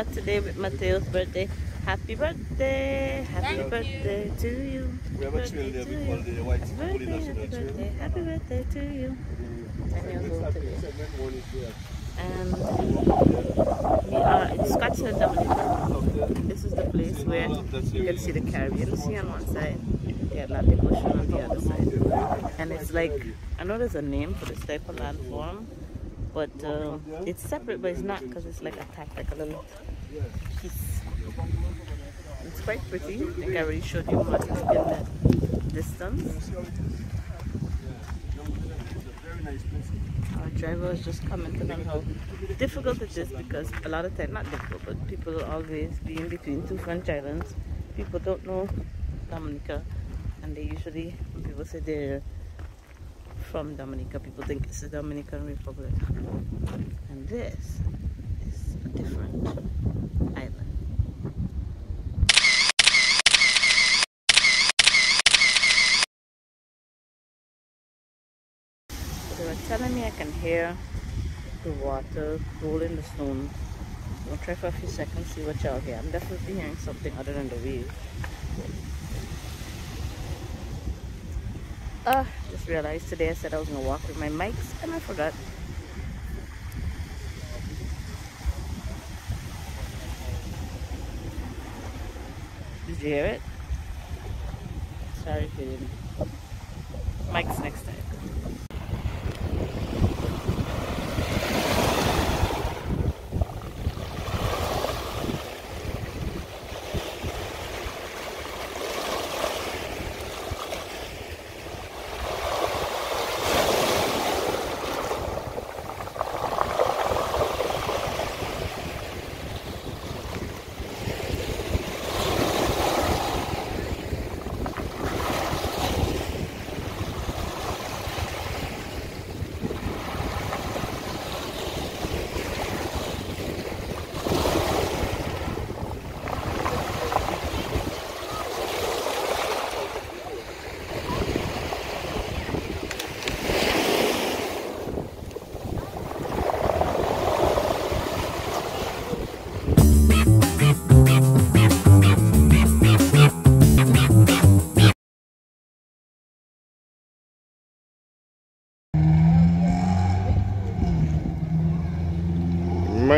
start today with Mateo's birthday. Happy birthday! Happy Thank birthday you. to you. We have a trail there we call the White Bully Birthday, happy birthday, happy birthday to you. And you'll go today. And we are in Scott's Head, Dominica. This is the place where you can see the Caribbean Sea on one side, the Atlantic Ocean on the other side. And it's like, I know there's a name for this type of landform, but um, it's separate, but it's not because it's like attacked like a little piece. It's quite pretty. I think I already showed you what is in that distance. Our driver was just commenting on how difficult it is because a lot of time, not difficult, but people always be in between two French islands. People don't know Dominica and they usually, people say they're from Dominica, people think it's the Dominican Republic. And this different island. They were telling me I can hear the water rolling the stones. I'll try for a few seconds, see what y'all hear. I'm definitely hearing something other than the waves. Ah, just realized today I said I was gonna walk with my mics and I forgot. Did you hear it? Sorry if you didn't. Mics next time.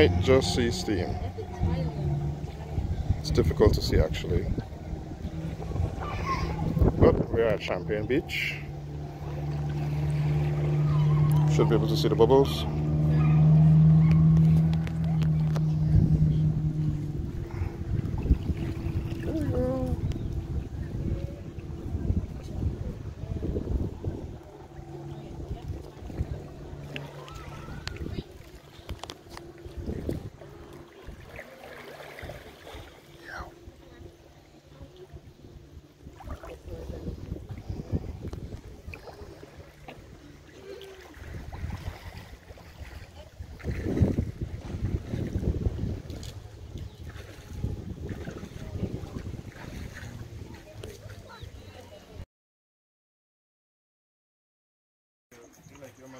Might just see steam. It's difficult to see actually. But we're at Champagne Beach. Should be able to see the bubbles.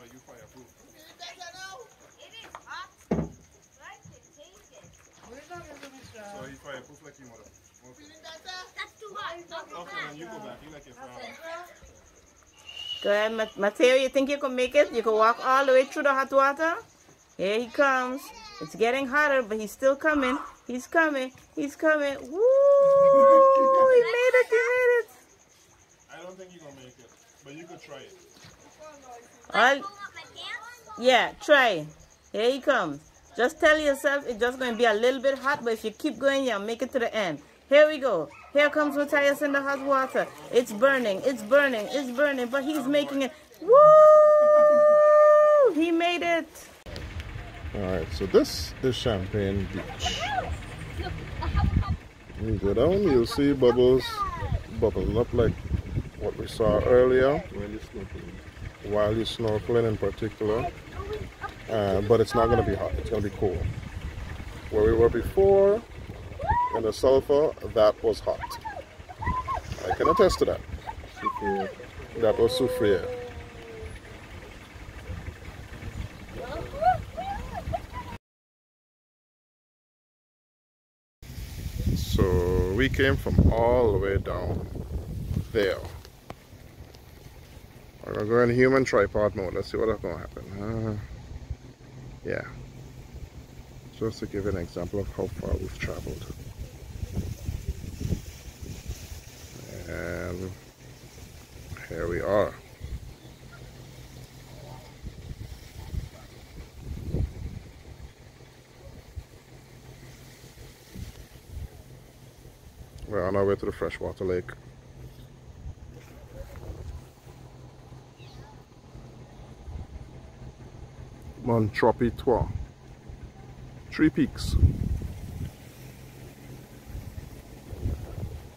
So he fireproof like your mother. Okay, then you go back. You like your Go ahead, Mateo. You think you can make it? You can walk all the way through the hot water? Here he comes. It's getting hotter, but he's still coming. He's coming. He's coming. Woo! He made it. He made it. I don't think you're gonna make it, but you could try it. All, yeah, try. Here he comes. Just tell yourself it's just going to be a little bit hot, but if you keep going, you'll make it to the end. Here we go. Here comes Matthias in the hot water. It's burning. It's burning. It's burning, but he's making it. Woo! He made it. Alright, so this is Champagne Beach. You go down, you'll see bubbles bubbling up like what we saw earlier while you're snorkeling in particular. Uh, but it's not going to be hot, it's going to be cool. Where we were before in the sulfur, that was hot. I can attest to that. That was soufriere. So we came from all the way down there. I'm gonna go in human tripod mode. Let's see what's gonna happen. Uh, yeah. Just to give an example of how far we've traveled. And here we are. We're on our way to the freshwater lake. Morne Trois. Three peaks.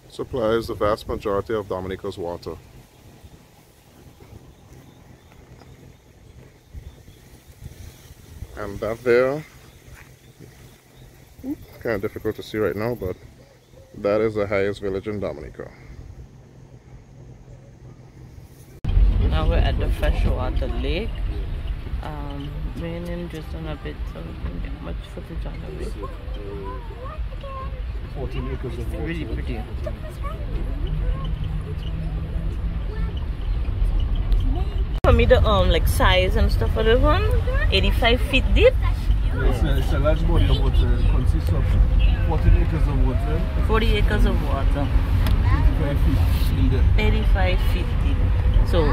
Supplies the vast majority of Dominica's water. And that there, kind of difficult to see right now, but that is the highest village in Dominica. Now we're at the freshwater lake. Um, raining just on a bit, so we can get much footage on of it. 14 acres of It's really pretty. For me, the um like size and stuff for this one, 85 feet deep, It's a, it's a large body of water. It consists of 14 acres of water, 40 acres of water. 55 feet in 85 feet deep. So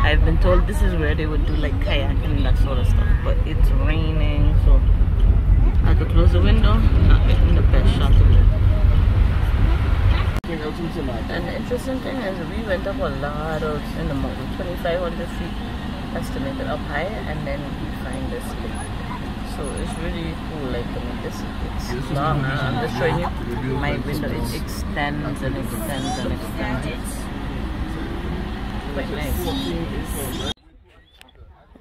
I've been told this is where they would do like kayaking and that sort of stuff. But it's raining, so I to close the window. Not getting the best shot of it. Bring out into that. And the interesting thing is we went up a lot of in the mountain, 2,500 feet estimated up high, and then we find this lake. So it's really cool. Like I mean, this it's long. I'm just showing you my window. It extends and extends and extends. Nice.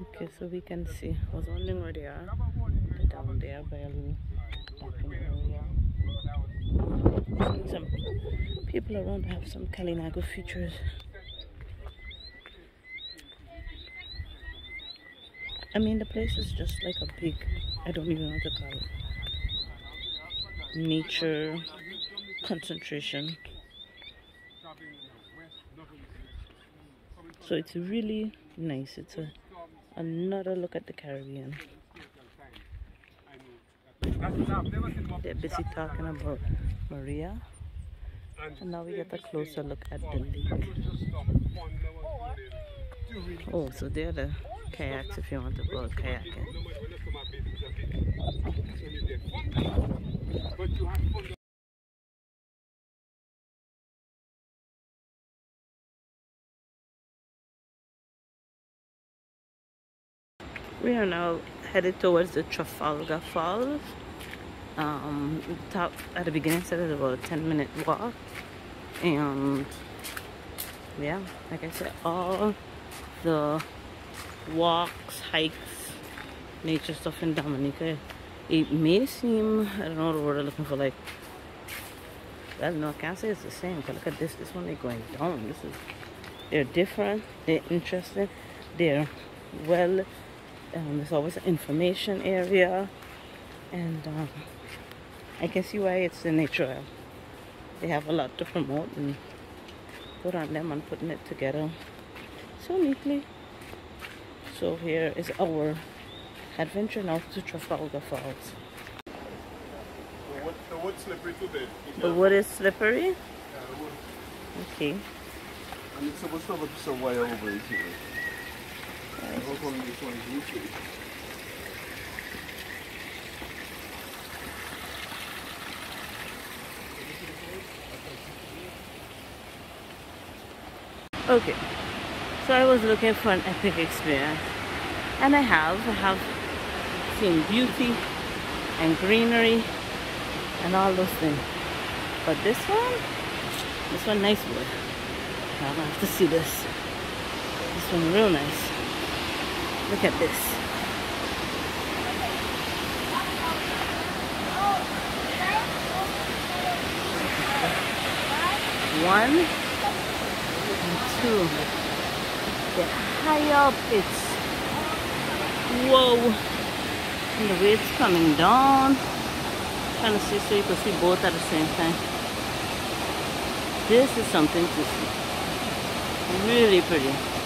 Okay, so we can see. I was wondering where they are. They're down there by a little. Some people around have some Kalinago features. I mean, the place is just like a big, I don't even know what to call it. Nature concentration. So it's really nice. It's a another look at the Caribbean. They're busy talking about Maria. And now we get a closer look at the lake. Oh, so they're the kayaks if you want to go kayaking. We are now headed towards the Trafalgar Falls. Um, top at the beginning said it was about a 10 minute walk, and yeah, like I said, all the walks, hikes, nature stuff in Dominica. It may seem I don't know the word I'm looking for like. Don't know. I can't say it's the same. but look at this. This one they're going down. This is they're different. They're interesting. They're well um, there's always an information area. And um, I can see why it's the nature they have a lot to promote and put on them and putting it together. So neatly. So here is our adventure now to Trafalgar Falls. The wood, the wood slippery too big. the wood is slippery? Okay. And it's supposed to have a piece of wire over it here. Okay, so I was looking for an epic experience, and I have. I have seen beauty and greenery and all those things. But this one, this one nice. Now I have to see this. This one real nice. Look at this. One and two. Get high up. It's whoa. And the way it's coming down. I'm Trying to see so you can see both at the same time. This is something to see. Really pretty.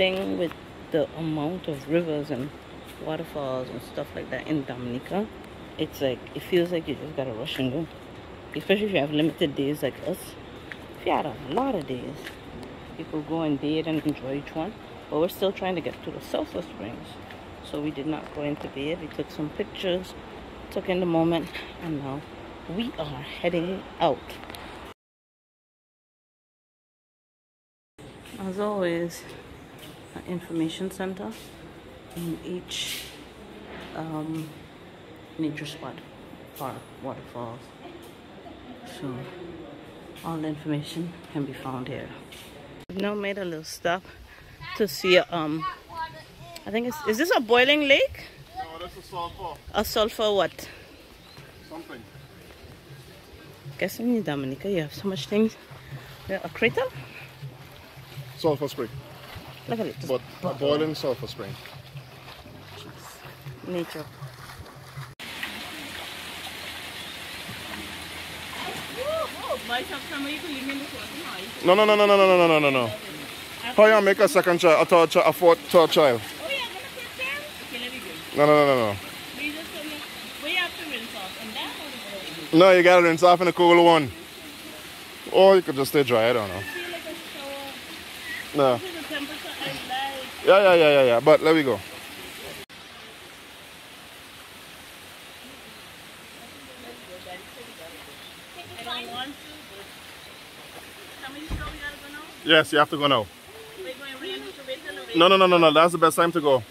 Thing with the amount of rivers and waterfalls and stuff like that in Dominica, it's like, it feels like you just gotta rush and go. Especially if you have limited days like us. If you had a lot of days, you could go and bathe and enjoy each one. But we're still trying to get to the Sulphur Springs. So we did not go into bed. We took some pictures, took in the moment, and now we are heading out. As always, information center in each um, nature spot park waterfalls. So all the information can be found here. We've now made a little stop to see um I think it's is this a boiling lake? No that's a sulfur. A sulfur what? Something. Guessing in Dominica you have so much things. Yeah, a crater? Sulfur spring Look at it. But a boiling sulfur spring. Nature. No, no, no, no, no, no, no, no, no, no. How you make a second child, a third child, a fourth, third child? No, no, no, no, no. No, you gotta rinse off in a cool one. Or you could just stay dry, I don't know. No. Yeah, yeah, yeah, yeah, yeah. But let me go. Yes, you have to go now. No, no, no, no, no. That's the best time to go.